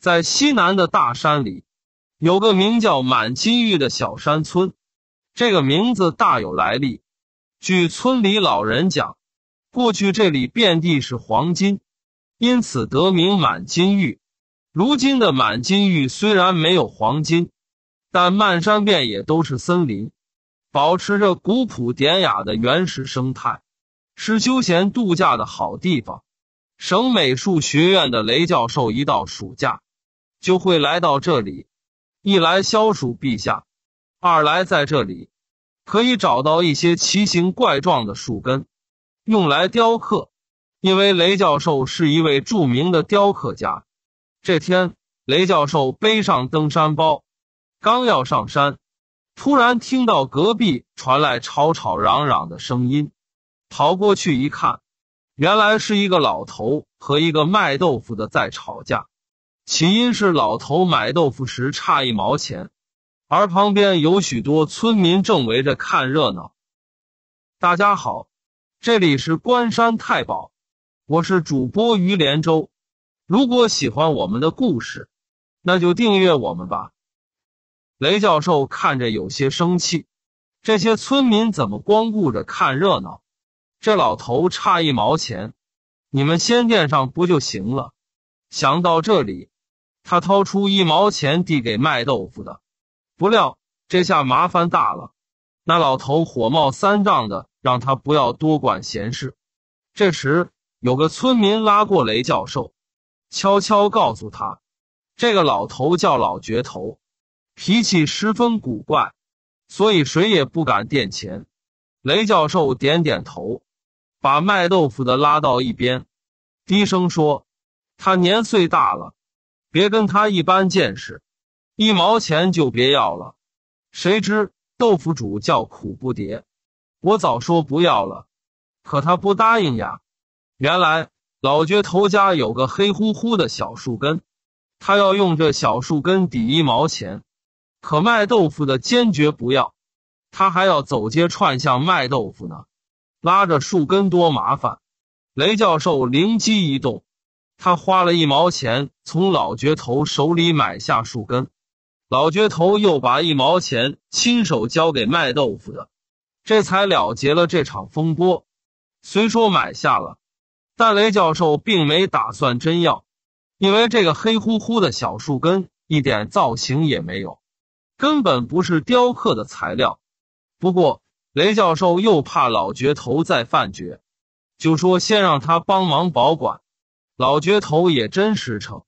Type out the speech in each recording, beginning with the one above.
在西南的大山里，有个名叫满金玉的小山村。这个名字大有来历。据村里老人讲，过去这里遍地是黄金，因此得名满金玉。如今的满金玉虽然没有黄金，但漫山遍野都是森林，保持着古朴典雅的原始生态，是休闲度假的好地方。省美术学院的雷教授一到暑假。就会来到这里，一来消暑避夏，二来在这里可以找到一些奇形怪状的树根，用来雕刻。因为雷教授是一位著名的雕刻家。这天，雷教授背上登山包，刚要上山，突然听到隔壁传来吵吵嚷嚷的声音，跑过去一看，原来是一个老头和一个卖豆腐的在吵架。起因是老头买豆腐时差一毛钱，而旁边有许多村民正围着看热闹。大家好，这里是关山太保，我是主播于连州。如果喜欢我们的故事，那就订阅我们吧。雷教授看着有些生气，这些村民怎么光顾着看热闹？这老头差一毛钱，你们先垫上不就行了？想到这里。他掏出一毛钱递给卖豆腐的，不料这下麻烦大了。那老头火冒三丈的，让他不要多管闲事。这时，有个村民拉过雷教授，悄悄告诉他，这个老头叫老绝头，脾气十分古怪，所以谁也不敢垫钱。雷教授点点头，把卖豆腐的拉到一边，低声说：“他年岁大了。”别跟他一般见识，一毛钱就别要了。谁知豆腐主叫苦不迭，我早说不要了，可他不答应呀。原来老绝头家有个黑乎乎的小树根，他要用这小树根抵一毛钱，可卖豆腐的坚决不要，他还要走街串巷卖豆腐呢，拉着树根多麻烦。雷教授灵机一动。他花了一毛钱从老倔头手里买下树根，老倔头又把一毛钱亲手交给卖豆腐的，这才了结了这场风波。虽说买下了，但雷教授并没打算真要，因为这个黑乎乎的小树根一点造型也没有，根本不是雕刻的材料。不过雷教授又怕老倔头再犯倔，就说先让他帮忙保管。老绝头也真实诚，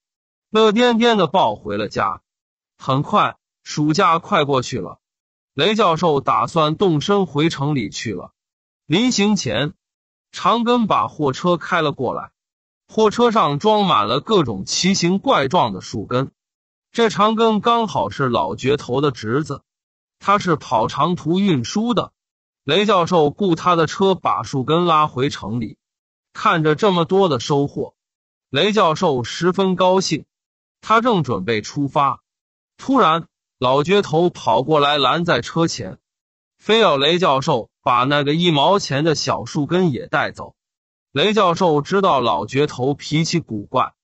乐颠颠的抱回了家。很快，暑假快过去了，雷教授打算动身回城里去了。临行前，长根把货车开了过来，货车上装满了各种奇形怪状的树根。这长根刚好是老绝头的侄子，他是跑长途运输的。雷教授雇他的车把树根拉回城里，看着这么多的收获。雷教授十分高兴，他正准备出发，突然老绝头跑过来拦在车前，非要雷教授把那个一毛钱的小树根也带走。雷教授知道老倔头脾气古怪，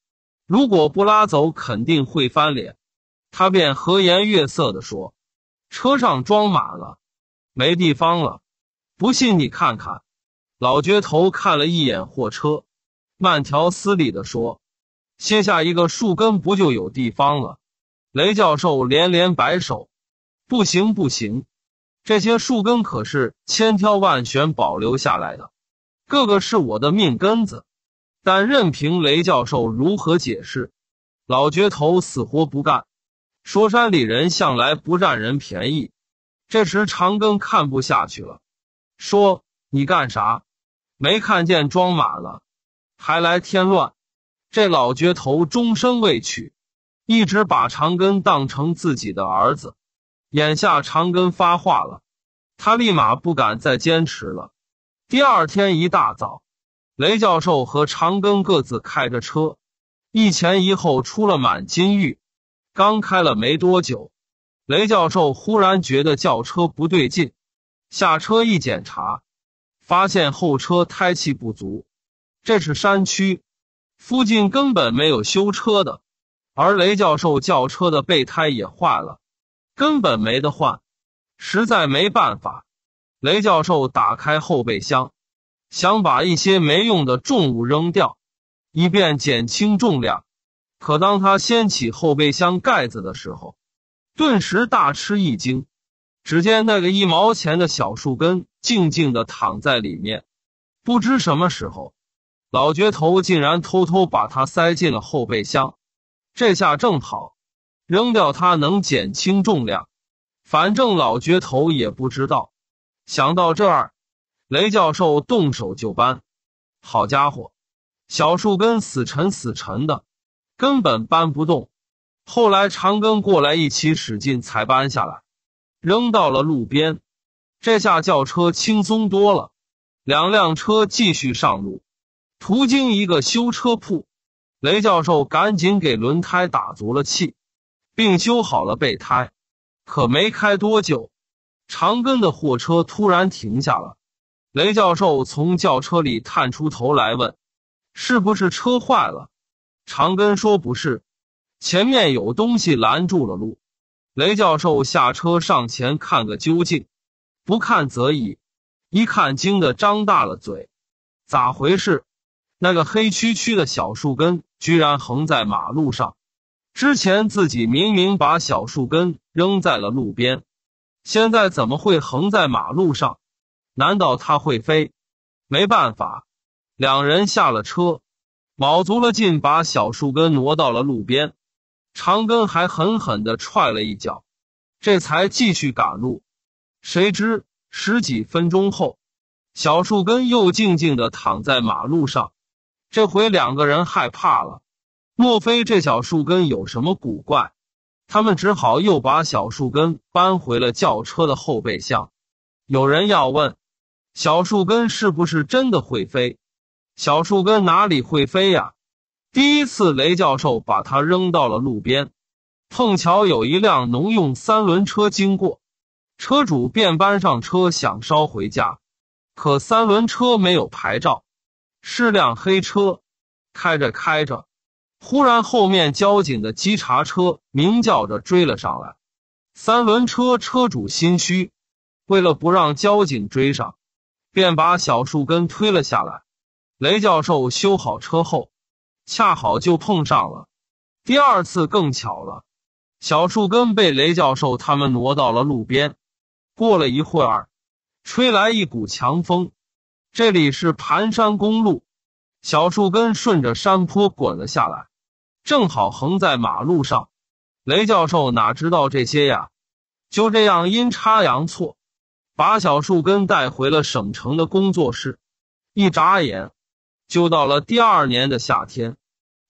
如果不拉走肯定会翻脸，他便和颜悦色的说：“车上装满了，没地方了，不信你看看。”老绝头看了一眼货车。慢条斯理的说：“歇下一个树根，不就有地方了？”雷教授连连摆手：“不行，不行！这些树根可是千挑万选保留下来的，个个是我的命根子。”但任凭雷教授如何解释，老绝头死活不干，说山里人向来不占人便宜。这时长庚看不下去了，说：“你干啥？没看见装满了？”还来添乱，这老绝头终身未娶，一直把长根当成自己的儿子。眼下长根发话了，他立马不敢再坚持了。第二天一大早，雷教授和长根各自开着车，一前一后出了满金玉。刚开了没多久，雷教授忽然觉得轿车不对劲，下车一检查，发现后车胎气不足。这是山区，附近根本没有修车的，而雷教授轿车的备胎也坏了，根本没得换，实在没办法。雷教授打开后备箱，想把一些没用的重物扔掉，以便减轻重量。可当他掀起后备箱盖子的时候，顿时大吃一惊。只见那个一毛钱的小树根静静的躺在里面，不知什么时候，老绝头竟然偷偷把它塞进了后备箱。这下正好，扔掉它能减轻重量，反正老绝头也不知道。想到这儿，雷教授动手就搬。好家伙，小树根死沉死沉的，根本搬不动。后来长根过来一起使劲才搬下来，扔到了路边。这下轿车轻松多了。两辆车继续上路，途经一个修车铺。雷教授赶紧给轮胎打足了气，并修好了备胎。可没开多久，长根的货车突然停下了。雷教授从轿车里探出头来问：“是不是车坏了？”长根说：“不是，前面有东西拦住了路。”雷教授下车上前看个究竟，不看则已，一看惊得张大了嘴：“咋回事？”那个黑黢黢的小树根居然横在马路上！之前自己明明把小树根扔在了路边，现在怎么会横在马路上？难道它会飞？没办法，两人下了车，卯足了劲把小树根挪到了路边。长根还狠狠的踹了一脚，这才继续赶路。谁知十几分钟后，小树根又静静的躺在马路上。这回两个人害怕了，莫非这小树根有什么古怪？他们只好又把小树根搬回了轿车的后备箱。有人要问：小树根是不是真的会飞？小树根哪里会飞呀？第一次，雷教授把它扔到了路边，碰巧有一辆农用三轮车经过，车主便搬上车想捎回家，可三轮车没有牌照。是辆黑车，开着开着，忽然后面交警的稽查车鸣叫着追了上来。三轮车车主心虚，为了不让交警追上，便把小树根推了下来。雷教授修好车后，恰好就碰上了。第二次更巧了，小树根被雷教授他们挪到了路边。过了一会儿，吹来一股强风。这里是盘山公路，小树根顺着山坡滚了下来，正好横在马路上。雷教授哪知道这些呀？就这样阴差阳错，把小树根带回了省城的工作室。一眨眼，就到了第二年的夏天。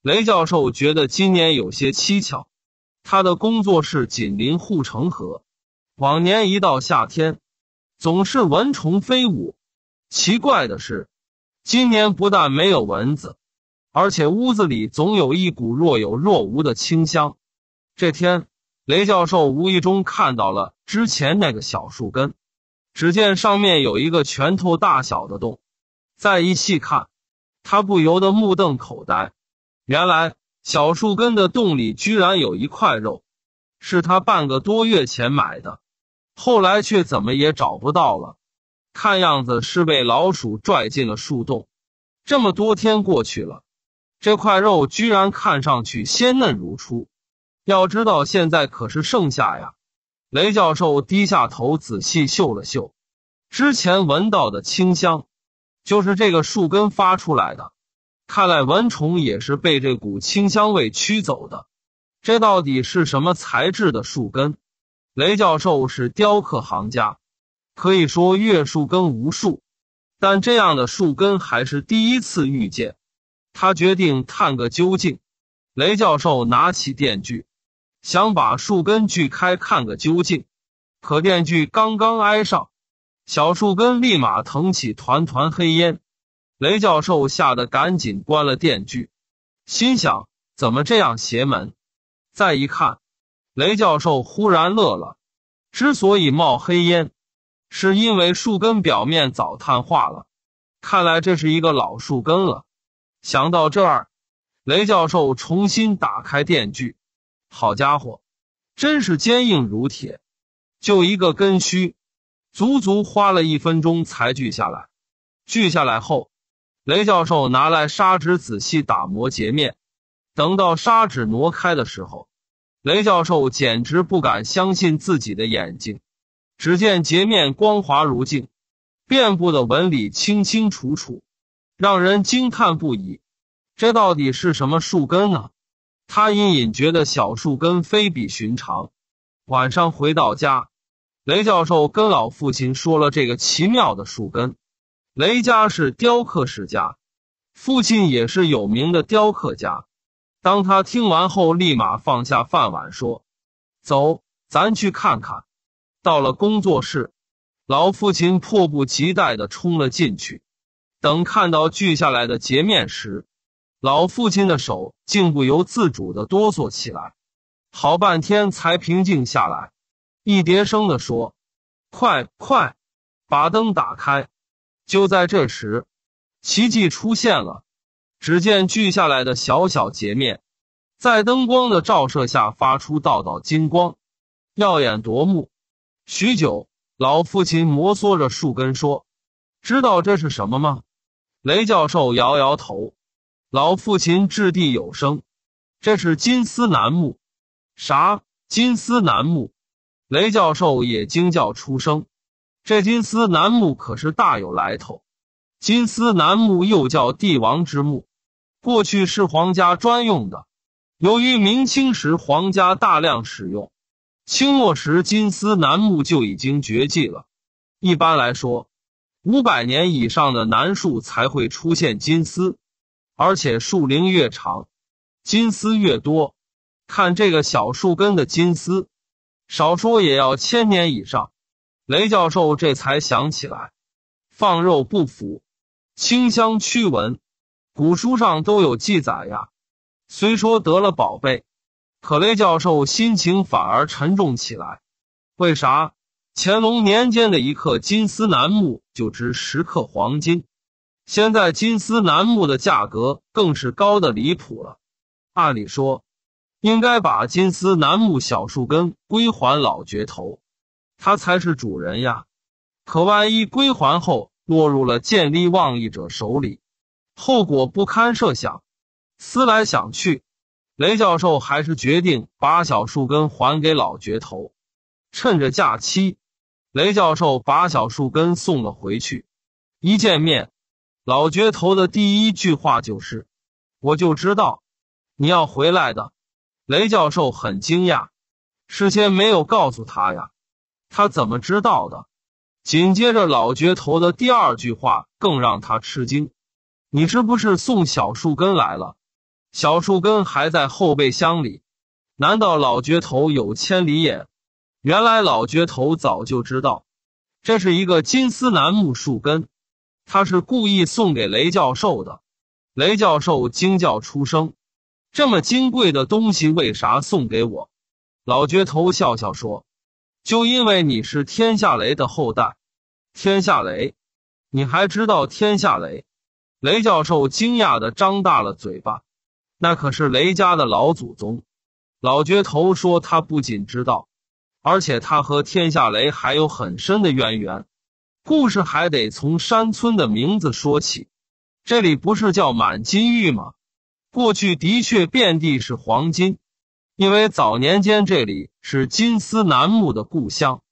雷教授觉得今年有些蹊跷，他的工作室紧邻护城河，往年一到夏天，总是蚊虫飞舞。奇怪的是，今年不但没有蚊子，而且屋子里总有一股若有若无的清香。这天，雷教授无意中看到了之前那个小树根，只见上面有一个拳头大小的洞。再一细看，他不由得目瞪口呆。原来，小树根的洞里居然有一块肉，是他半个多月前买的，后来却怎么也找不到了。看样子是被老鼠拽进了树洞。这么多天过去了，这块肉居然看上去鲜嫩如初。要知道现在可是盛夏呀！雷教授低下头仔细嗅了嗅，之前闻到的清香就是这个树根发出来的。看来蚊虫也是被这股清香味驱走的。这到底是什么材质的树根？雷教授是雕刻行家。可以说月树根无数，但这样的树根还是第一次遇见。他决定探个究竟。雷教授拿起电锯，想把树根锯开看个究竟。可电锯刚刚挨上，小树根立马腾起团团黑烟。雷教授吓得赶紧关了电锯，心想：怎么这样邪门？再一看，雷教授忽然乐了。之所以冒黑烟。是因为树根表面早碳化了，看来这是一个老树根了。想到这儿，雷教授重新打开电锯，好家伙，真是坚硬如铁，就一个根须，足足花了一分钟才锯下来。锯下来后，雷教授拿来砂纸仔细打磨截面。等到砂纸挪开的时候，雷教授简直不敢相信自己的眼睛。只见截面光滑如镜，遍布的纹理清清楚楚，让人惊叹不已。这到底是什么树根呢？他隐隐觉得小树根非比寻常。晚上回到家，雷教授跟老父亲说了这个奇妙的树根。雷家是雕刻世家，父亲也是有名的雕刻家。当他听完后，立马放下饭碗，说：“走，咱去看看。”到了工作室，老父亲迫不及待的冲了进去。等看到锯下来的截面时，老父亲的手竟不由自主的哆嗦起来，好半天才平静下来，一叠声的说：“快快，把灯打开！”就在这时，奇迹出现了。只见锯下来的小小截面，在灯光的照射下发出道道金光，耀眼夺目。许久，老父亲摩挲着树根说：“知道这是什么吗？”雷教授摇摇头。老父亲掷地有声：“这是金丝楠木。”啥？金丝楠木？雷教授也惊叫出声。这金丝楠木可是大有来头。金丝楠木又叫帝王之木，过去是皇家专用的。由于明清时皇家大量使用，清末时金丝楠木就已经绝迹了。一般来说，五百年以上的楠树才会出现金丝。而且树龄越长，金丝越多。看这个小树根的金丝，少说也要千年以上。雷教授这才想起来，放肉不腐，清香驱蚊，古书上都有记载呀。虽说得了宝贝，可雷教授心情反而沉重起来。为啥？乾隆年间的一克金丝楠木就值十克黄金。现在金丝楠木的价格更是高的离谱了。按理说，应该把金丝楠木小树根归还老掘头，他才是主人呀。可万一归还后落入了见利忘义者手里，后果不堪设想。思来想去，雷教授还是决定把小树根还给老倔头。趁着假期，雷教授把小树根送了回去。一见面。老倔头的第一句话就是：“我就知道你要回来的。”雷教授很惊讶，事先没有告诉他呀，他怎么知道的？紧接着，老倔头的第二句话更让他吃惊：“你是不是送小树根来了？小树根还在后备箱里。难道老倔头有千里眼？原来老倔头早就知道，这是一个金丝楠木树根。”他是故意送给雷教授的。雷教授惊叫出声：“这么金贵的东西，为啥送给我？”老倔头笑笑说：“就因为你是天下雷的后代。”天下雷，你还知道天下雷？雷教授惊讶的张大了嘴巴：“那可是雷家的老祖宗。”老倔头说：“他不仅知道，而且他和天下雷还有很深的渊源。”故事还得从山村的名字说起。这里不是叫满金玉吗？过去的确遍地是黄金，因为早年间这里是金丝楠木的故乡，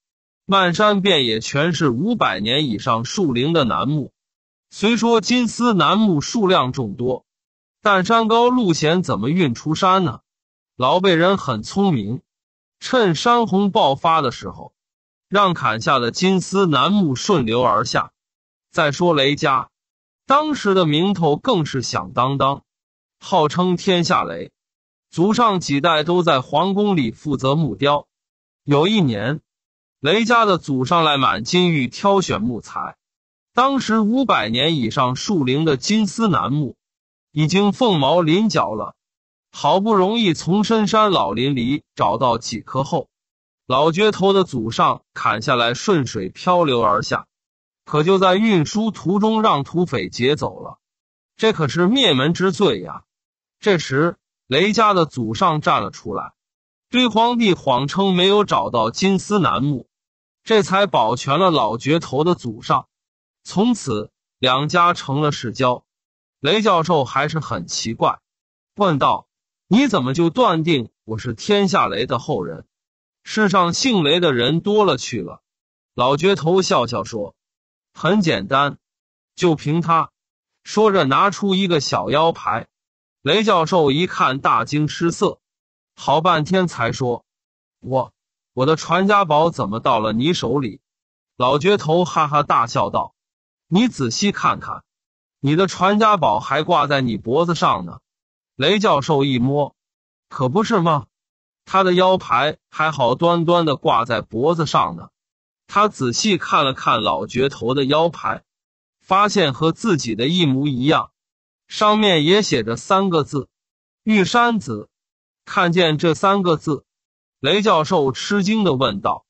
漫山遍野全是五百年以上树龄的楠木。虽说金丝楠木数量众多，但山高路险，怎么运出山呢？老辈人很聪明，趁山洪爆发的时候。让砍下的金丝楠木顺流而下。再说雷家，当时的名头更是响当当，号称天下雷，祖上几代都在皇宫里负责木雕。有一年，雷家的祖上来满金玉挑选木材，当时五百年以上树龄的金丝楠木已经凤毛麟角了，好不容易从深山老林里找到几棵后。老掘头的祖上砍下来，顺水漂流而下，可就在运输途中让土匪劫走了，这可是灭门之罪呀！这时雷家的祖上站了出来，对皇帝谎称没有找到金丝楠木，这才保全了老绝头的祖上。从此两家成了世交。雷教授还是很奇怪，问道：“你怎么就断定我是天下雷的后人？世上姓雷的人多了去了。”老绝头笑笑说：“很简单，就凭他。”说着拿出一个小腰牌。雷教授一看，大惊失色，好半天才说：“我我的传家宝怎么到了你手里？”老绝头哈哈大笑道：“你仔细看看。”你的传家宝还挂在你脖子上呢，雷教授一摸，可不是吗？他的腰牌还好端端的挂在脖子上呢。他仔细看了看老绝头的腰牌，发现和自己的一模一样，上面也写着三个字“玉山子”。看见这三个字，雷教授吃惊的问道：“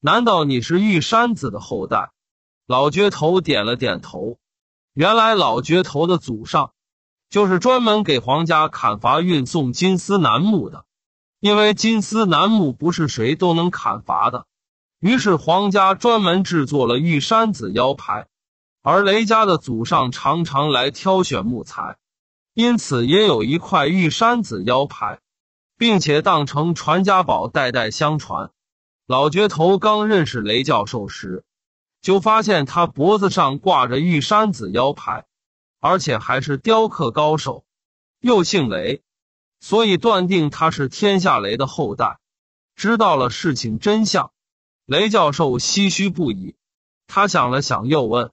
难道你是玉山子的后代？”老绝头点了点头。原来老绝头的祖上就是专门给皇家砍伐运送金丝楠木的，因为金丝楠木不是谁都能砍伐的，于是皇家专门制作了玉山子腰牌。而雷家的祖上常常来挑选木材，因此也有一块玉山子腰牌，并且当成传家宝代代相传。老绝头刚认识雷教授时。就发现他脖子上挂着玉山子腰牌，而且还是雕刻高手，又姓雷，所以断定他是天下雷的后代。知道了事情真相，雷教授唏嘘不已。他想了想，又问：“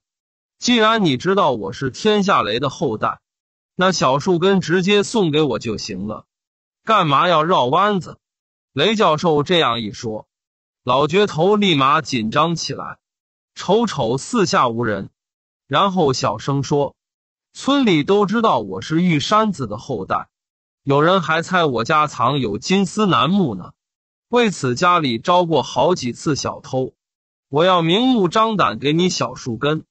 既然你知道我是天下雷的后代，那小树根直接送给我就行了，干嘛要绕弯子？”雷教授这样一说，老绝头立马紧张起来。瞅瞅四下无人，然后小声说：“村里都知道我是玉山子的后代，有人还猜我家藏有金丝楠木呢。为此家里招过好几次小偷。我要明目张胆给你小树根，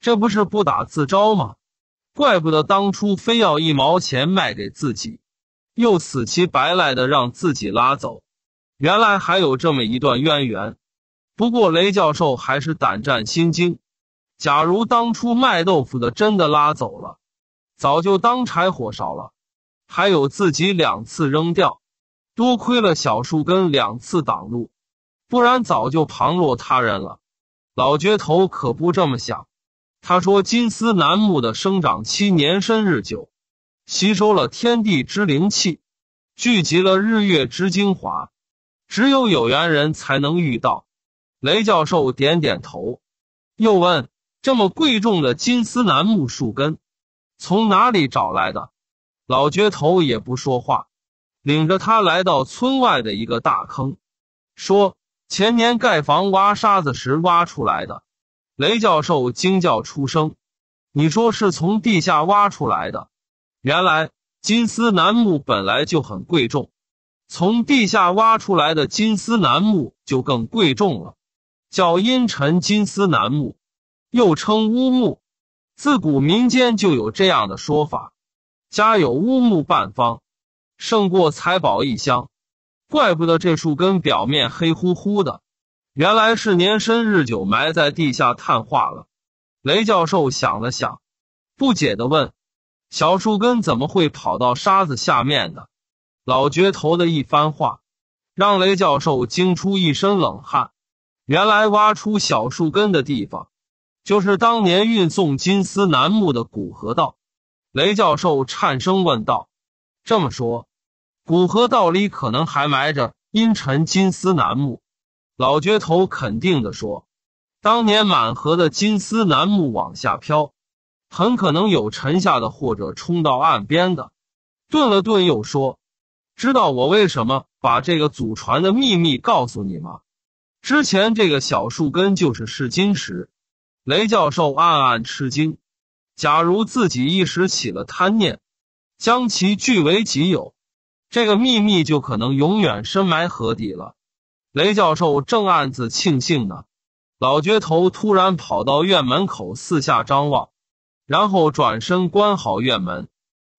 这不是不打自招吗？怪不得当初非要一毛钱卖给自己，又死乞白赖的让自己拉走。原来还有这么一段渊源。”不过雷教授还是胆战心惊。假如当初卖豆腐的真的拉走了，早就当柴火烧了。还有自己两次扔掉，多亏了小树根两次挡路，不然早就旁落他人了。老绝头可不这么想。他说：“金丝楠木的生长期年深日久，吸收了天地之灵气，聚集了日月之精华，只有有缘人才能遇到。”雷教授点点头，又问：“这么贵重的金丝楠木树根，从哪里找来的？”老倔头也不说话，领着他来到村外的一个大坑，说：“前年盖房挖沙子时挖出来的。”雷教授惊叫出声：“你说是从地下挖出来的？原来金丝楠木本来就很贵重，从地下挖出来的金丝楠木就更贵重了。”叫阴沉金丝楠木，又称乌木。自古民间就有这样的说法：家有乌木半方，胜过财宝一箱。怪不得这树根表面黑乎乎的，原来是年深日久埋在地下碳化了。雷教授想了想，不解的问：“小树根怎么会跑到沙子下面的？”老绝头的一番话，让雷教授惊出一身冷汗。原来挖出小树根的地方，就是当年运送金丝楠木的古河道。雷教授颤声问道：“这么说，古河道里可能还埋着阴沉金丝楠木？”老绝头肯定的说：“当年满河的金丝楠木往下飘，很可能有沉下的，或者冲到岸边的。”顿了顿，又说：“知道我为什么把这个祖传的秘密告诉你吗？”之前这个小树根就是试金石，雷教授暗暗吃惊。假如自己一时起了贪念，将其据为己有，这个秘密就可能永远深埋河底了。雷教授正暗自庆幸呢，老绝头突然跑到院门口四下张望，然后转身关好院门，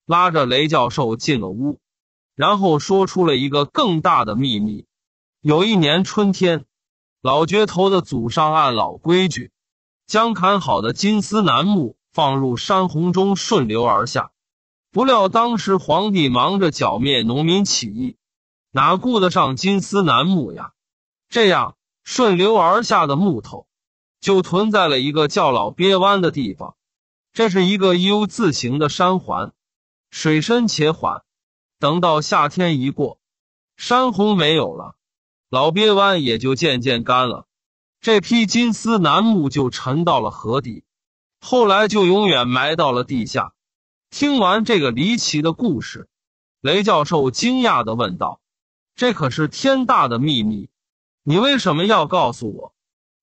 拉着雷教授进了屋。然后说出了一个更大的秘密。有一年春天，老觉头的祖上按老规矩，将砍好的金丝楠木放入山洪中顺流而下。不料当时皇帝忙着剿灭农民起义，哪顾得上金丝楠木呀？这样顺流而下的木头就囤在了一个叫老鳖湾的地方。这是一个 U 字形的山环，水深且缓。等到夏天一过，山洪没有了，老鳖湾也就渐渐干了。这批金丝楠木就沉到了河底，后来就永远埋到了地下。听完这个离奇的故事，雷教授惊讶的问道：“这可是天大的秘密，你为什么要告诉我？”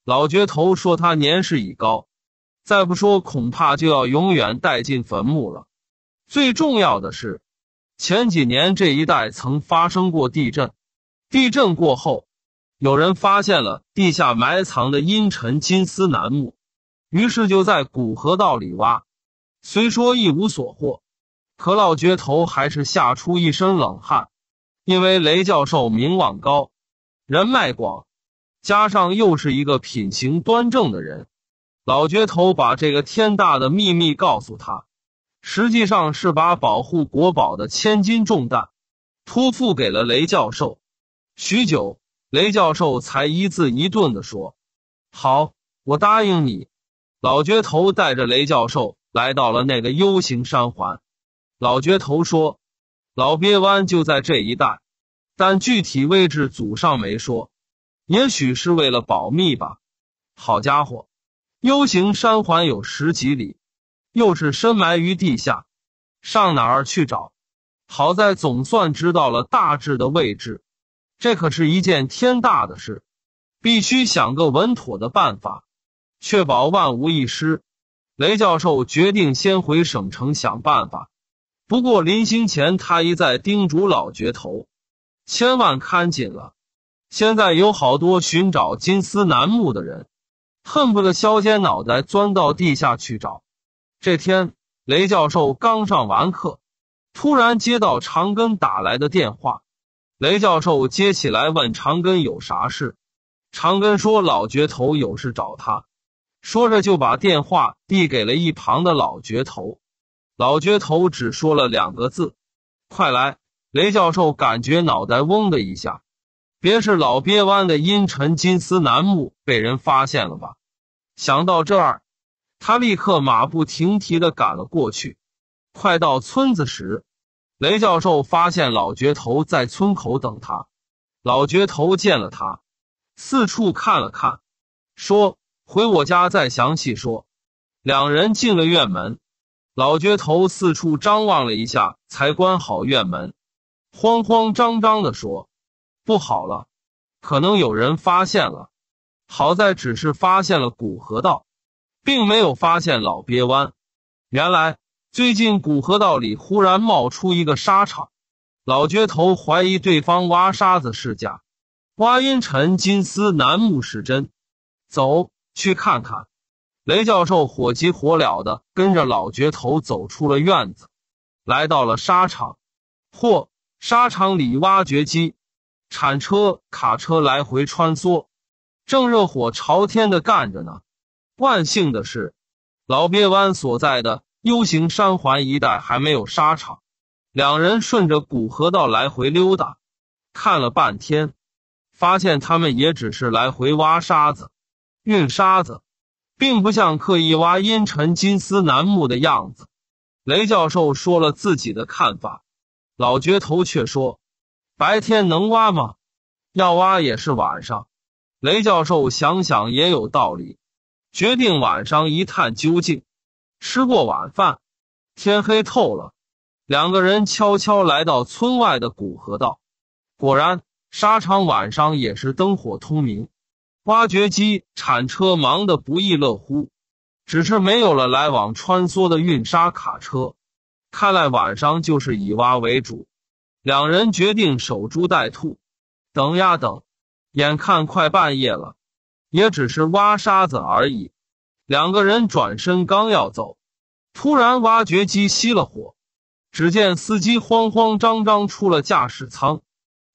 老倔头说：“他年事已高。”再不说，恐怕就要永远带进坟墓了。最重要的是，前几年这一带曾发生过地震，地震过后，有人发现了地下埋藏的阴沉金丝楠木，于是就在古河道里挖。虽说一无所获，可老觉头还是吓出一身冷汗，因为雷教授名望高，人脉广，加上又是一个品行端正的人。老觉头把这个天大的秘密告诉他，实际上是把保护国宝的千斤重担托付给了雷教授。许久，雷教授才一字一顿的说：“好，我答应你。”老觉头带着雷教授来到了那个 U 型山环。老觉头说：“老鳖湾就在这一带，但具体位置祖上没说，也许是为了保密吧。”好家伙！U 型山环有十几里，又是深埋于地下，上哪儿去找？好在总算知道了大致的位置，这可是一件天大的事，必须想个稳妥的办法，确保万无一失。雷教授决定先回省城想办法。不过临行前，他一再叮嘱老觉头，千万看紧了。现在有好多寻找金丝楠木的人。恨不得削尖脑袋钻到地下去找。这天，雷教授刚上完课，突然接到长根打来的电话。雷教授接起来问长根有啥事。长根说老觉头有事找他，说着就把电话递给了一旁的老觉头。老觉头只说了两个字：“快来！”雷教授感觉脑袋嗡的一下。别是老鳖湾的阴沉金丝楠木被人发现了吧？想到这儿，他立刻马不停蹄的赶了过去。快到村子时，雷教授发现老觉头在村口等他。老觉头见了他，四处看了看，说：“回我家再详细说。”两人进了院门，老觉头四处张望了一下，才关好院门，慌慌张张的说。不好了，可能有人发现了。好在只是发现了古河道，并没有发现老鳖湾。原来最近古河道里忽然冒出一个沙场，老觉头怀疑对方挖沙子是假，挖阴沉金丝楠木是真。走去看看。雷教授火急火燎的跟着老觉头走出了院子，来到了沙场。嚯，沙场里挖掘机。铲车、卡车来回穿梭，正热火朝天的干着呢。万幸的是，老鳖湾所在的 U 型山环一带还没有沙场。两人顺着古河道来回溜达，看了半天，发现他们也只是来回挖沙子、运沙子，并不像刻意挖阴沉金丝楠木的样子。雷教授说了自己的看法，老觉头却说。白天能挖吗？要挖也是晚上。雷教授想想也有道理，决定晚上一探究竟。吃过晚饭，天黑透了，两个人悄悄来到村外的古河道。果然，沙场晚上也是灯火通明，挖掘机、铲车忙得不亦乐乎。只是没有了来往穿梭的运沙卡车，看来晚上就是以挖为主。两人决定守株待兔，等呀等，眼看快半夜了，也只是挖沙子而已。两个人转身刚要走，突然挖掘机熄了火，只见司机慌慌张张出了驾驶舱，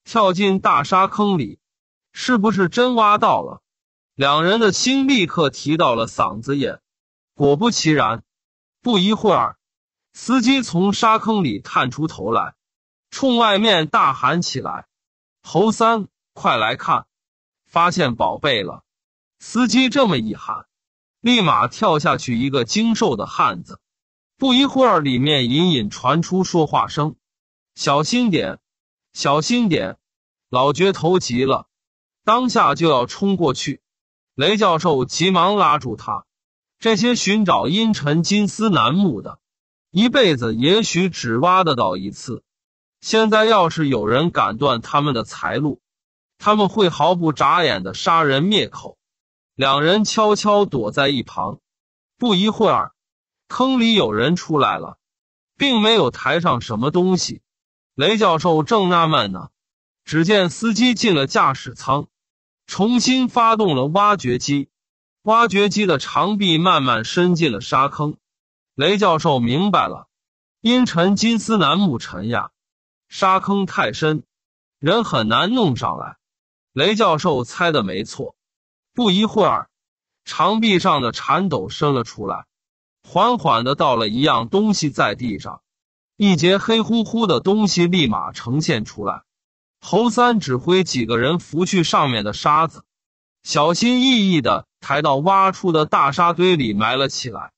跳进大沙坑里。是不是真挖到了？两人的心立刻提到了嗓子眼。果不其然，不一会儿，司机从沙坑里探出头来，冲外面大喊起来：“侯三，快来看，发现宝贝了！”司机这么一喊，立马跳下去一个精瘦的汉子。不一会儿，里面隐隐传出说话声：“小心点，小心点！”老觉头急了。当下就要冲过去，雷教授急忙拉住他。这些寻找阴沉金丝楠木的，一辈子也许只挖得到一次。现在要是有人敢断他们的财路，他们会毫不眨眼的杀人灭口。两人悄悄躲在一旁。不一会儿，坑里有人出来了，并没有抬上什么东西。雷教授正纳闷呢，只见司机进了驾驶舱。重新发动了挖掘机，挖掘机的长臂慢慢伸进了沙坑。雷教授明白了，阴沉金丝楠木沉呀，沙坑太深，人很难弄上来。雷教授猜的没错。不一会儿，长臂上的铲斗伸了出来，缓缓的倒了一样东西在地上，一截黑乎乎的东西立马呈现出来。侯三指挥几个人拂去上面的沙子，小心翼翼的抬到挖出的大沙堆里埋了起来。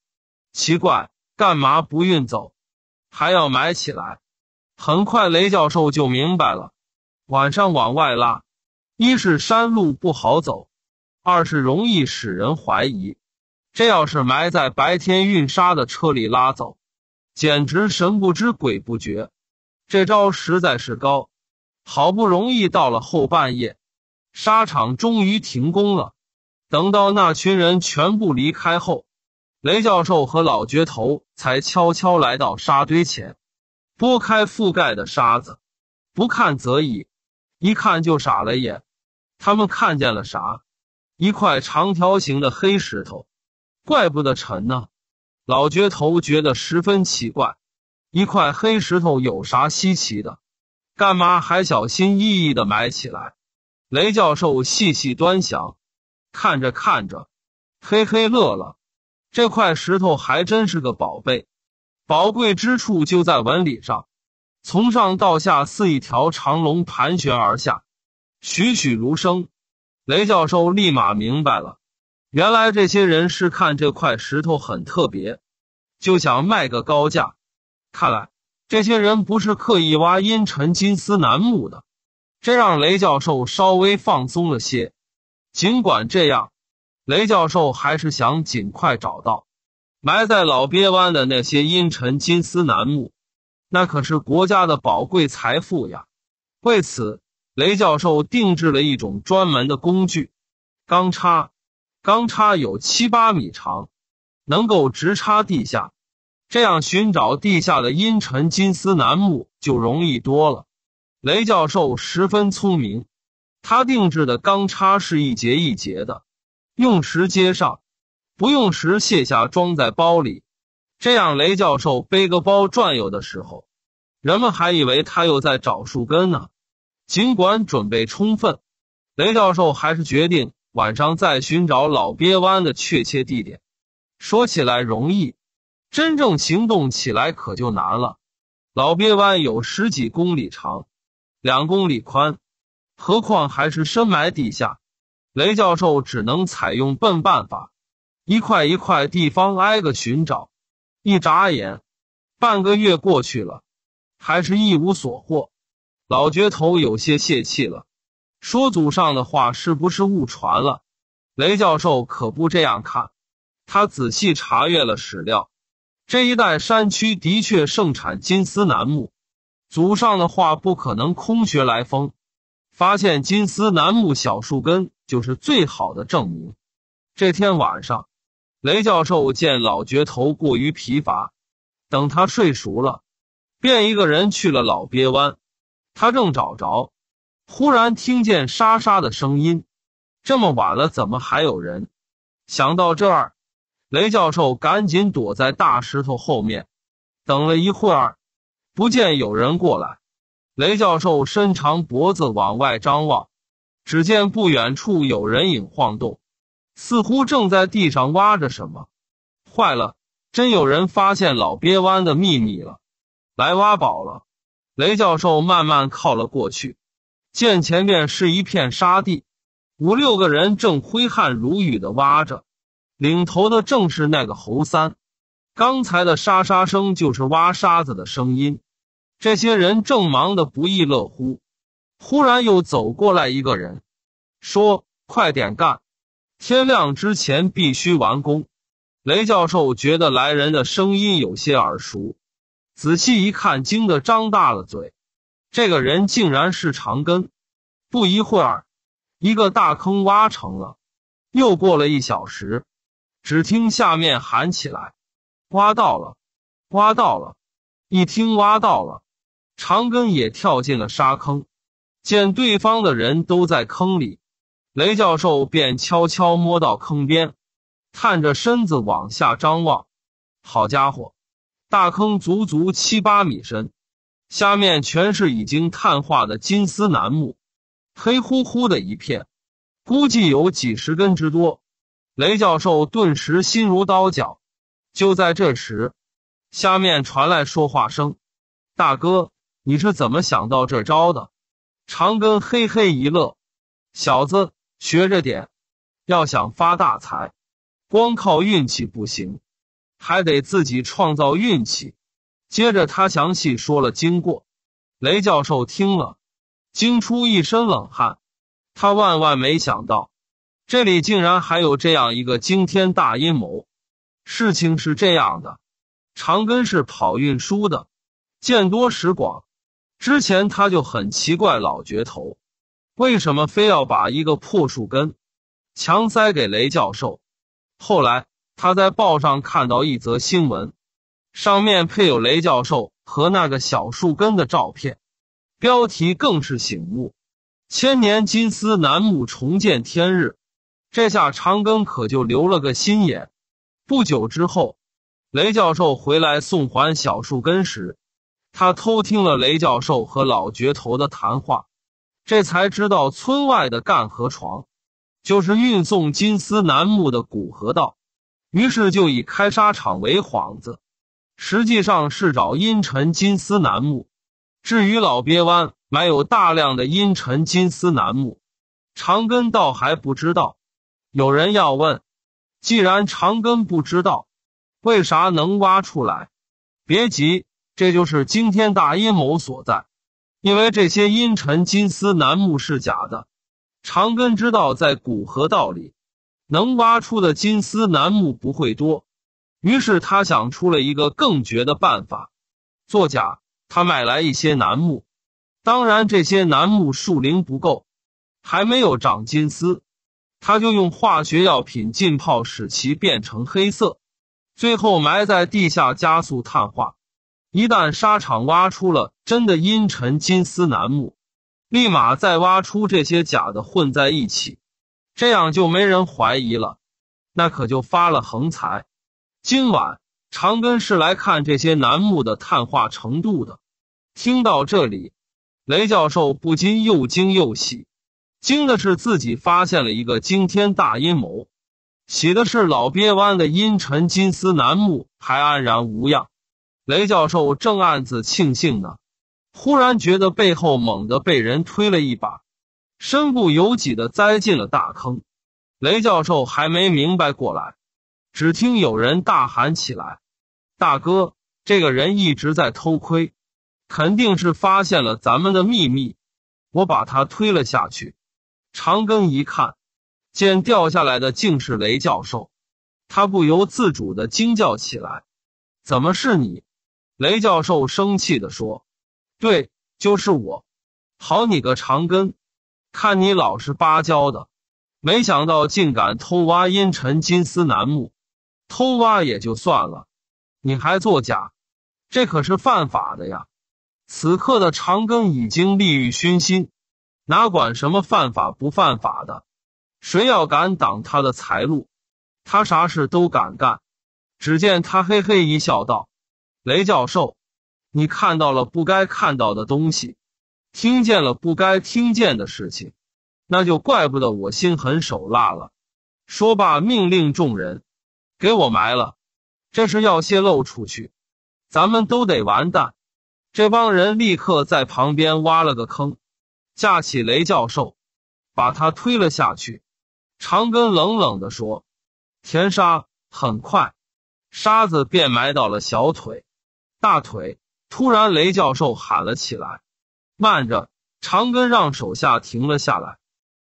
奇怪，干嘛不运走，还要埋起来？很快，雷教授就明白了：晚上往外拉，一是山路不好走，二是容易使人怀疑。这要是埋在白天运沙的车里拉走，简直神不知鬼不觉。这招实在是高。好不容易到了后半夜，沙场终于停工了。等到那群人全部离开后，雷教授和老掘头才悄悄来到沙堆前，拨开覆盖的沙子。不看则已，一看就傻了眼。他们看见了啥？一块长条形的黑石头，怪不得沉呢。老掘头觉得十分奇怪，一块黑石头有啥稀奇的？干嘛还小心翼翼的埋起来？雷教授细细端详，看着看着，嘿嘿乐了。这块石头还真是个宝贝，宝贵之处就在纹理上，从上到下似一条长龙盘旋而下，栩栩如生。雷教授立马明白了，原来这些人是看这块石头很特别，就想卖个高价。看来。这些人不是刻意挖阴沉金丝楠木的，这让雷教授稍微放松了些。尽管这样，雷教授还是想尽快找到埋在老鳖湾的那些阴沉金丝楠木，那可是国家的宝贵财富呀。为此，雷教授定制了一种专门的工具——钢叉。钢叉有七八米长，能够直插地下。这样寻找地下的阴沉金丝楠木就容易多了。雷教授十分聪明，他定制的钢叉是一节一节的，用时接上，不用时卸下，装在包里。这样，雷教授背个包转悠的时候，人们还以为他又在找树根呢。尽管准备充分，雷教授还是决定晚上再寻找老鳖湾的确切地点。说起来容易。真正行动起来可就难了。老鳖湾有十几公里长，两公里宽，何况还是深埋地下。雷教授只能采用笨办法，一块一块地方挨个寻找。一眨眼，半个月过去了，还是一无所获。老倔头有些泄气了，说：“祖上的话是不是误传了？”雷教授可不这样看，他仔细查阅了史料。这一带山区的确盛产金丝楠木，祖上的话不可能空穴来风。发现金丝楠木小树根就是最好的证明。这天晚上，雷教授见老倔头过于疲乏，等他睡熟了，便一个人去了老鳖湾。他正找着，忽然听见沙沙的声音。这么晚了，怎么还有人？想到这儿。雷教授赶紧躲在大石头后面，等了一会儿，不见有人过来。雷教授伸长脖子往外张望，只见不远处有人影晃动，似乎正在地上挖着什么。坏了，真有人发现老鳖湾的秘密了，来挖宝了。雷教授慢慢靠了过去，见前面是一片沙地，五六个人正挥汗如雨的挖着，领头的正是那个侯三。刚才的沙沙声就是挖沙子的声音。这些人正忙得不亦乐乎，忽然又走过来一个人，说：“快点干，天亮之前必须完工。”雷教授觉得来人的声音有些耳熟，仔细一看，惊得张大了嘴。这个人竟然是长根。不一会儿，一个大坑挖成了。又过了一小时，只听下面喊起来：“挖到了，挖到了！”一听挖到了。长根也跳进了沙坑，见对方的人都在坑里，雷教授便悄悄摸到坑边，探着身子往下张望。好家伙，大坑足足七八米深，下面全是已经碳化的金丝楠木，黑乎乎的一片，估计有几十根之多。雷教授顿时心如刀绞。就在这时，下面传来说话声：“大哥。”你是怎么想到这招的？长根嘿嘿一乐，小子学着点，要想发大财，光靠运气不行，还得自己创造运气。接着他详细说了经过。雷教授听了，惊出一身冷汗。他万万没想到，这里竟然还有这样一个惊天大阴谋。事情是这样的，长根是跑运输的，见多识广。之前他就很奇怪老倔头为什么非要把一个破树根强塞给雷教授。后来他在报上看到一则新闻，上面配有雷教授和那个小树根的照片，标题更是醒目：“千年金丝楠木重见天日。”这下长庚可就留了个心眼。不久之后，雷教授回来送还小树根时。他偷听了雷教授和老觉头的谈话，这才知道村外的干河床就是运送金丝楠木的古河道，于是就以开沙场为幌子，实际上是找阴沉金丝楠木。至于老鳖湾埋有大量的阴沉金丝楠木，长根倒还不知道。有人要问，既然长根不知道，为啥能挖出来？别急。这就是惊天大阴谋所在，因为这些阴沉金丝楠木是假的。长根知道，在古河道里能挖出的金丝楠木不会多，于是他想出了一个更绝的办法：作假。他买来一些楠木，当然这些楠木树龄不够，还没有长金丝，他就用化学药品浸泡，使其变成黑色，最后埋在地下加速碳化。一旦沙场挖出了真的阴沉金丝楠木，立马再挖出这些假的混在一起，这样就没人怀疑了，那可就发了横财。今晚长根是来看这些楠木的碳化程度的。听到这里，雷教授不禁又惊又喜，惊的是自己发现了一个惊天大阴谋，喜的是老鳖湾的阴沉金丝楠木还安然无恙。雷教授正暗自庆幸呢，忽然觉得背后猛地被人推了一把，身不由己的栽进了大坑。雷教授还没明白过来，只听有人大喊起来：“大哥，这个人一直在偷窥，肯定是发现了咱们的秘密。我把他推了下去。”长庚一看见掉下来的竟是雷教授，他不由自主的惊叫起来：“怎么是你？”雷教授生气的说：“对，就是我。好你个长根，看你老实巴交的，没想到竟敢偷挖阴沉金丝楠木。偷挖也就算了，你还作假，这可是犯法的呀！”此刻的长庚已经利欲熏心，哪管什么犯法不犯法的，谁要敢挡他的财路，他啥事都敢干。只见他嘿嘿一笑道。雷教授，你看到了不该看到的东西，听见了不该听见的事情，那就怪不得我心狠手辣了。说罢，命令众人给我埋了，这是要泄露出去，咱们都得完蛋。这帮人立刻在旁边挖了个坑，架起雷教授，把他推了下去。长根冷冷的说：“填沙。”很快，沙子便埋到了小腿、大腿。突然，雷教授喊了起来：“慢着！”长根让手下停了下来，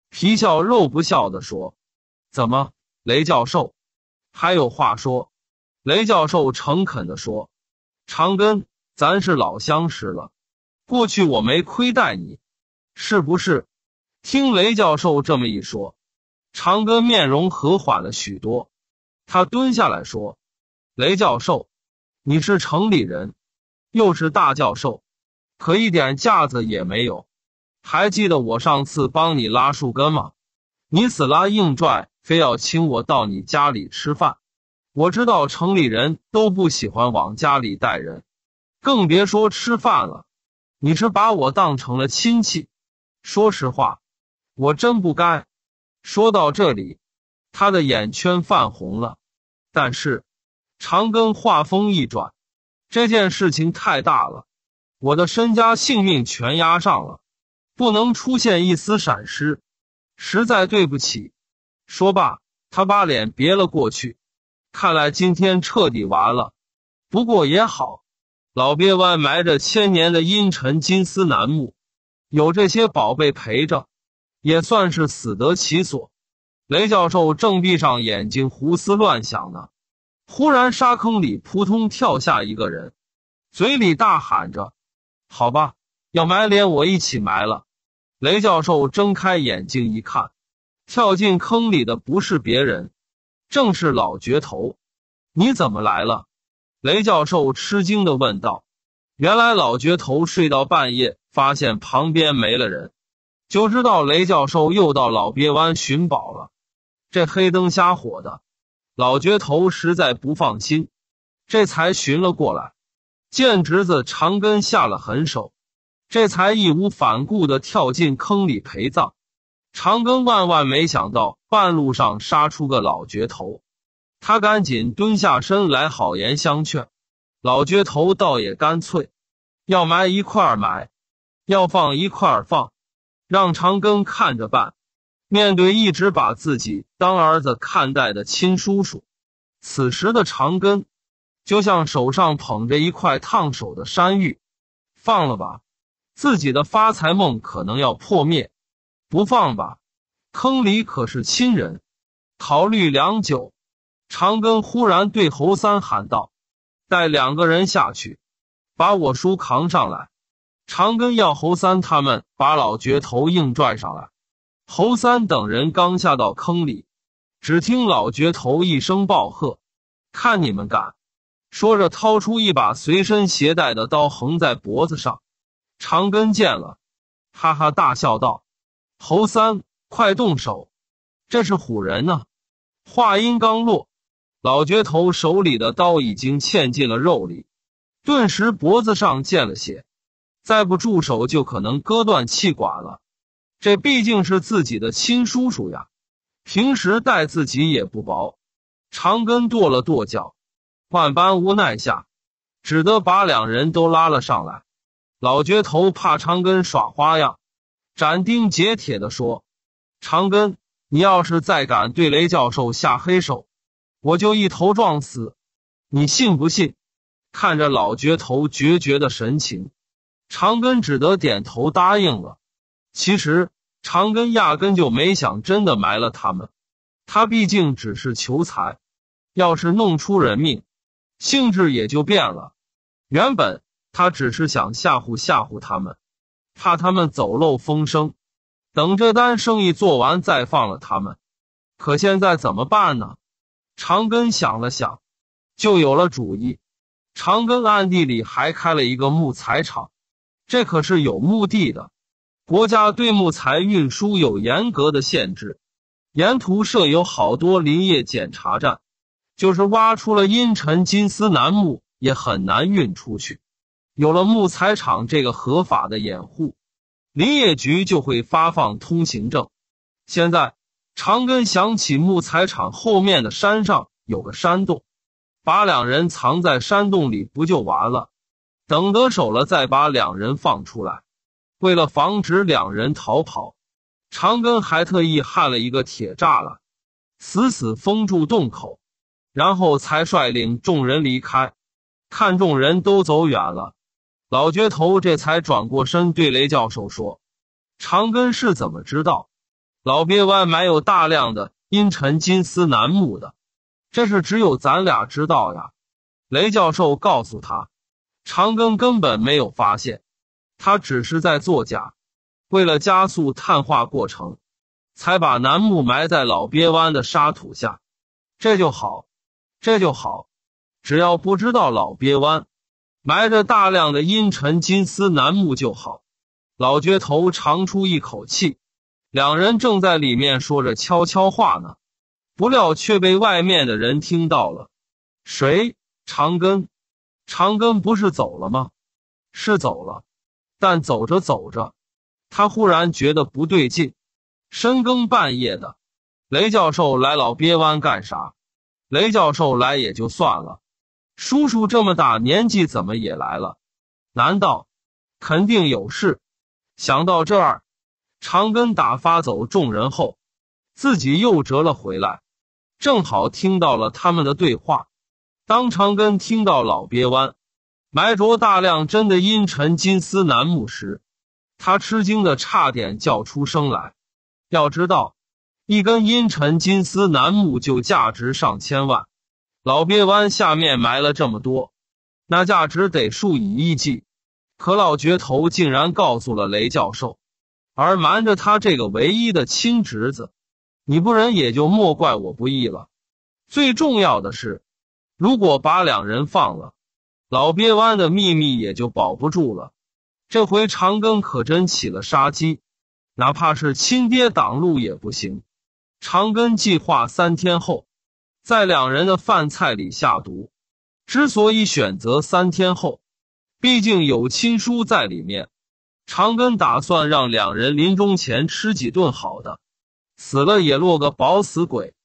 皮笑肉不笑的说：“怎么，雷教授还有话说？”雷教授诚恳的说：“长根，咱是老相识了，过去我没亏待你，是不是？”听雷教授这么一说，长根面容和缓了许多。他蹲下来说：“雷教授，你是城里人，又是大教授，可一点架子也没有。还记得我上次帮你拉树根吗？你死拉硬拽，非要请我到你家里吃饭。我知道城里人都不喜欢往家里带人，更别说吃饭了。你是把我当成了亲戚。说实话，我真不该。”说到这里。他的眼圈泛红了，但是长庚话锋一转，这件事情太大了，我的身家性命全押上了，不能出现一丝闪失，实在对不起。说罢，他把脸别了过去。看来今天彻底完了。不过也好，老鳖湾埋着千年的阴沉金丝楠木，有这些宝贝陪着，也算是死得其所。雷教授正闭上眼睛胡思乱想呢，忽然沙坑里扑通跳下一个人，嘴里大喊着：“好吧，要埋连我一起埋了。”雷教授睁开眼睛一看，跳进坑里的不是别人，正是老绝头。你怎么来了？雷教授吃惊的问道。原来老绝头睡到半夜，发现旁边没了人，就知道雷教授又到老鳖湾寻宝了。这黑灯瞎火的，老绝头实在不放心，这才寻了过来。见侄子长根下了狠手，这才义无反顾的跳进坑里陪葬。长根万万没想到半路上杀出个老绝头，他赶紧蹲下身来好言相劝。老绝头倒也干脆，要埋一块埋，要放一块放，让长根看着办。面对一直把自己当儿子看待的亲叔叔，此时的长根就像手上捧着一块烫手的山芋，放了吧，自己的发财梦可能要破灭；不放吧，坑里可是亲人。考虑良久，长根忽然对侯三喊道：“带两个人下去，把我叔扛上来。”长根要侯三他们把老绝头硬拽上来。侯三等人刚下到坑里，只听老绝头一声暴喝：“看你们敢！”说着，掏出一把随身携带的刀，横在脖子上。长根见了，哈哈大笑道：“侯三，快动手！这是唬人呢！”话音刚落，老绝头手里的刀已经嵌进了肉里，顿时脖子上见了血，再不住手就可能割断气管了。这毕竟是自己的亲叔叔呀，平时待自己也不薄。长根跺了跺脚，万般无奈下，只得把两人都拉了上来。老倔头怕长根耍花样，斩钉截铁的说：“长根，你要是再敢对雷教授下黑手，我就一头撞死，你信不信？”看着老倔头决绝的神情，长根只得点头答应了。其实长根压根就没想真的埋了他们，他毕竟只是求财，要是弄出人命，性质也就变了。原本他只是想吓唬吓唬他们，怕他们走漏风声，等这单生意做完再放了他们。可现在怎么办呢？长根想了想，就有了主意。长根暗地里还开了一个木材厂，这可是有目的的。国家对木材运输有严格的限制，沿途设有好多林业检查站，就是挖出了阴沉金丝楠木，也很难运出去。有了木材厂这个合法的掩护，林业局就会发放通行证。现在长根想起木材厂后面的山上有个山洞，把两人藏在山洞里不就完了？等得手了再把两人放出来。为了防止两人逃跑，长根还特意焊了一个铁栅栏，死死封住洞口，然后才率领众人离开。看众人都走远了。老觉头这才转过身对雷教授说：“长根是怎么知道老鳖湾埋有大量的阴沉金丝楠木的？这是只有咱俩知道呀。”雷教授告诉他：“长根根本没有发现，他只是在作假，为了加速碳化过程，才把楠木埋在老鳖湾的沙土下。这就好，这就好，只要不知道老鳖湾。”埋着大量的阴沉金丝楠木就好。老倔头长出一口气，两人正在里面说着悄悄话呢，不料却被外面的人听到了。谁？长根？长根不是走了吗？是走了，但走着走着，他忽然觉得不对劲。深更半夜的，雷教授来老鳖湾干啥？雷教授来也就算了。叔叔这么大年纪，怎么也来了？难道肯定有事？想到这儿，长根打发走众人后，自己又折了回来，正好听到了他们的对话。当长根听到老鳖湾埋着大量真的阴沉金丝楠木时，他吃惊的差点叫出声来。要知道，一根阴沉金丝楠木就价值上千万。老鳖湾下面埋了这么多，那价值得数以亿计。可老倔头竟然告诉了雷教授，而瞒着他这个唯一的亲侄子，你不仁也就莫怪我不义了。最重要的是，如果把两人放了，老鳖湾的秘密也就保不住了。这回长庚可真起了杀机，哪怕是亲爹挡路也不行。长庚计划三天后。在两人的饭菜里下毒，之所以选择三天后，毕竟有亲叔在里面。长根打算让两人临终前吃几顿好的，死了也落个饱死鬼，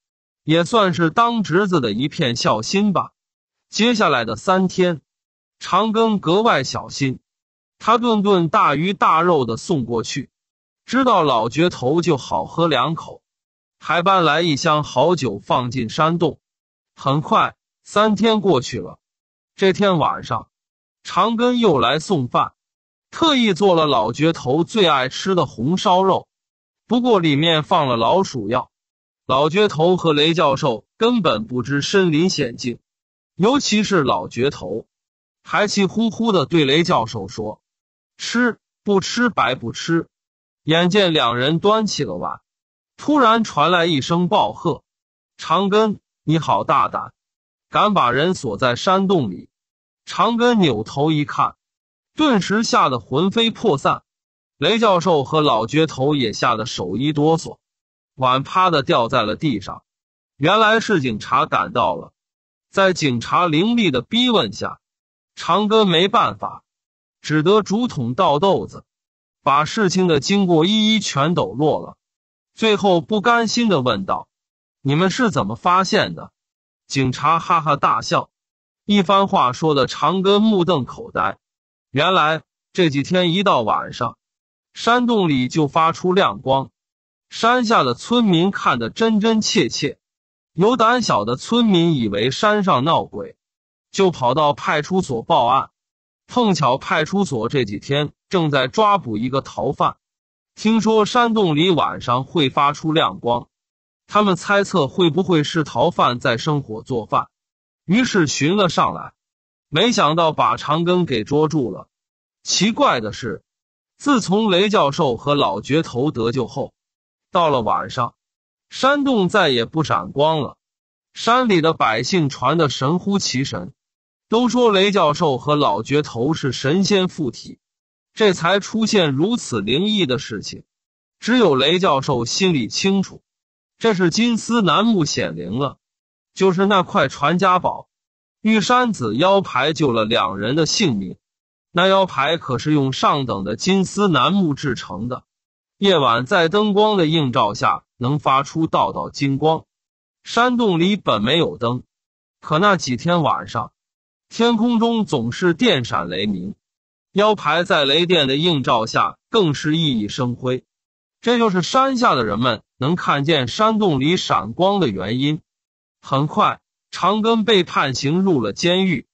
也算是当侄子的一片孝心吧。接下来的三天，长庚格外小心，他顿顿大鱼大肉的送过去，知道老绝头就好喝两口。还搬来一箱好酒放进山洞。很快，三天过去了。这天晚上，长根又来送饭，特意做了老绝头最爱吃的红烧肉，不过里面放了老鼠药。老绝头和雷教授根本不知身临险境，尤其是老绝头，还气呼呼的对雷教授说：“吃不吃白不吃。”眼见两人端起了碗。突然传来一声暴喝：“长根，你好大胆，敢把人锁在山洞里！”长根扭头一看，顿时吓得魂飞魄散。雷教授和老觉头也吓得手一哆嗦，碗啪的掉在了地上。原来是警察赶到了，在警察凌厉的逼问下，长根没办法，只得竹筒倒豆子，把事情的经过一一全抖落了。最后不甘心的问道：“你们是怎么发现的？”警察哈哈大笑，一番话说的长根目瞪口呆。原来这几天一到晚上，山洞里就发出亮光，山下的村民看得真真切切。有胆小的村民以为山上闹鬼，就跑到派出所报案。碰巧派出所这几天正在抓捕一个逃犯。听说山洞里晚上会发出亮光，他们猜测会不会是逃犯在生火做饭，于是寻了上来，没想到把长根给捉住了。奇怪的是，自从雷教授和老觉头得救后，到了晚上，山洞再也不闪光了。山里的百姓传的神乎其神，都说雷教授和老觉头是神仙附体。这才出现如此灵异的事情，只有雷教授心里清楚，这是金丝楠木显灵了，就是那块传家宝玉山子腰牌救了两人的性命。那腰牌可是用上等的金丝楠木制成的，夜晚在灯光的映照下，能发出道道金光。山洞里本没有灯，可那几天晚上，天空中总是电闪雷鸣，腰牌在雷电的映照下，更是熠熠生辉。这就是山下的人们能看见山洞里闪光的原因。很快，长根被判刑入了监狱。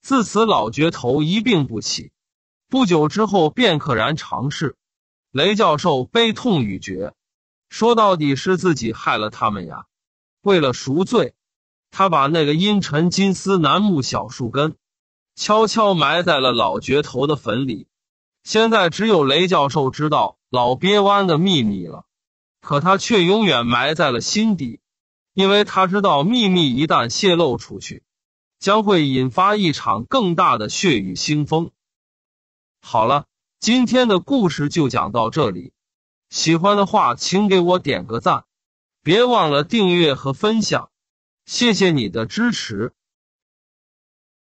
自此，老觉头一病不起。不久之后，便溘然长逝。雷教授悲痛欲绝，说：“到底是自己害了他们呀！”为了赎罪，他把那个阴沉金丝楠木小树根悄悄埋在了老觉头的坟里。现在，只有雷教授知道老鳖湾的秘密了，可他却永远埋在了心底，因为他知道秘密一旦泄露出去。将会引发一场更大的血雨腥风。好了，今天的故事就讲到这里。喜欢的话，请给我点个赞，别忘了订阅和分享。谢谢你的支持。